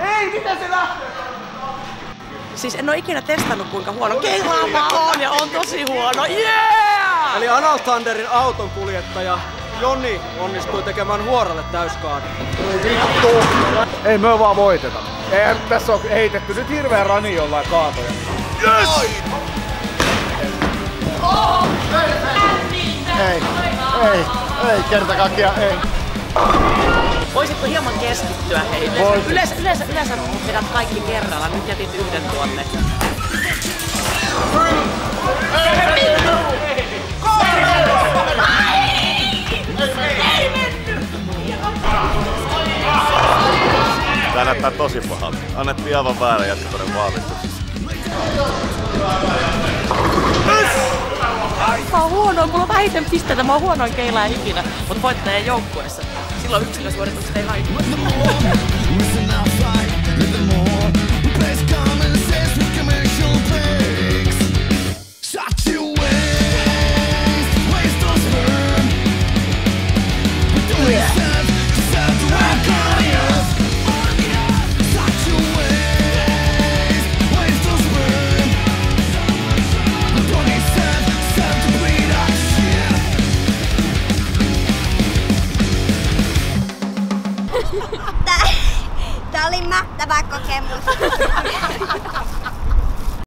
Ei, mitä se lähtee? Siis en ole ikinä testannut kuinka huono keilaamaa on ja on tosi huono. Yeah! Eli Analtanderin auton kuljettaja Joni onnistui tekemään huoralle täyskaan. Ei me vaan voiteta. Eihän tässä on heitetty nyt hirveän rani jollain kaatoja. Yes! Ei, ei, ei, kerta kaikkiaan ei. Voisitko hieman keskittyä hei? Voisin. Yleensä, yleensä, yleensä vedät kaikki kerralla, nyt jätit yhden tuonne. Tää näyttää tosi pahalta. Annettiin aivan väärä jatkotoden vahvistus. Mä oon huono, mulla on vähiten pisteitä, mä oon huonoin keilaaja ikinä, mutta voittajien joukkueessa. kiloyksikösuorituksia ei haittaa. Tää, tää oli mahtava kokemus.